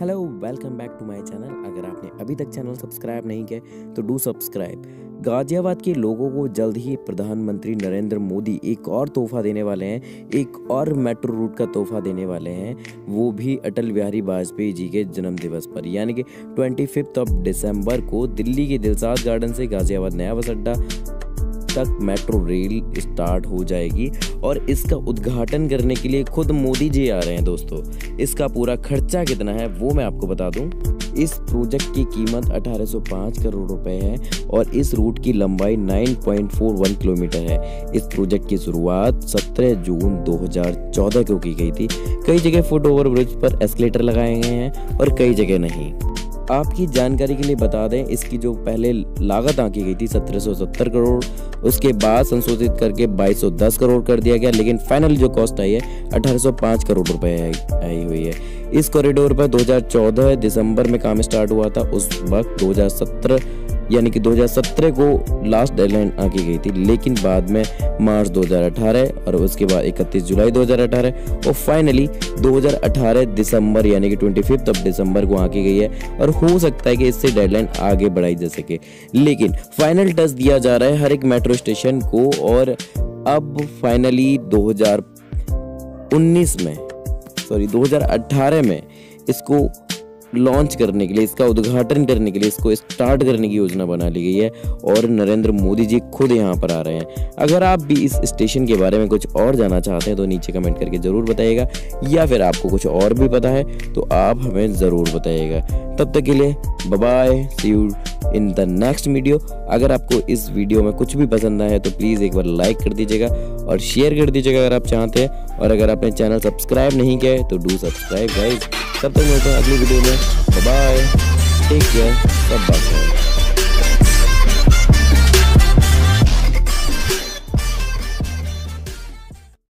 Hello welcome back to my channel अगर आपने अभी तक चैनल सब्सक्राइब नहीं किया तो डू सब्सक्राइब गाजियाबाद के लोगों को जल्द ही प्रधानमंत्री नरेंद्र मोदी एक और तोहफा देने वाले हैं, एक और मेट्रो रूट का तोहफा देने वाले हैं, वो भी अटल बिहारी वाजपेयी जी के जन्म दिवस पर. यानी कि ट्वेंटी फिफ्थ ऑफ़ दिसंबर को दिल्ली के दिलसाद गार्डन से गाजियाबाद नया बस अड्डा तक मेट्रो रेल स्टार्ट हो जाएगी और इसका उद्घाटन करने के लिए खुद मोदी जी आ रहे हैं दोस्तों। इसका पूरा खर्चा कितना है, वो मैं आपको बता दूँ। इस प्रोजेक्ट की कीमत 1805 करोड़ रुपए है और इस रूट की लंबाई 9.41 किलोमीटर है। इस प्रोजेक्ट की शुरुआत 17 जून 2014 को की गई थी। कई जगह फुट ओवर ब्रिज पर एस्केलेटर लगाए गए हैं और कई जगह नहीं। आपकी जानकारी के लिए बता दें, इसकी जो पहले लागत आंकी गई थी 1770 करोड़, उसके बाद संशोधित करके 2210 करोड़ कर दिया गया, लेकिन फाइनल जो कॉस्ट आई है 1805 करोड़ रुपए आई हुई है। इस कॉरिडोर पर 2014 दिसंबर में काम स्टार्ट हुआ था, उस वक्त 2017 यानी कि 2017 को लास्ट डेडलाइन आकी गई थी, लेकिन बाद में मार्च 2018 और उसके बाद 31 जुलाई 2018 और फाइनली 2018 दिसंबर यानी कि ट्वेंटी फिफ्थ ऑफ़ दिसंबर को आकी गई है और हो सकता है कि इससे डेडलाइन आगे बढ़ाई जा सके। लेकिन फाइनल टच दिया जा रहा है हर एक मेट्रो स्टेशन को और अब फाइनली 2019 में सॉरी 2018 में इसको लॉन्च करने के लिए, इसका उद्घाटन करने के लिए, इसको स्टार्ट करने की योजना बना ली गई है और नरेंद्र मोदी जी खुद यहाँ पर आ रहे हैं। अगर आप भी इस स्टेशन के बारे में कुछ और जाना चाहते हैं तो नीचे कमेंट करके ज़रूर बताइएगा, या फिर आपको कुछ और भी पता है तो आप हमें ज़रूर बताइएगा। तब तक के लिए bye see you in the next video अगर आपको इस वीडियो में कुछ भी पसंद आया है तो प्लीज़ एक बार लाइक कर दीजिएगा और शेयर कर दीजिएगा अगर आप चाहते हैं। और अगर आपने चैनल सब्सक्राइब नहीं किया है तो डू सब्सक्राइब गाइज़ तब तक मिलते हैं अगली वीडियो में। बाय टेक केयर सब बात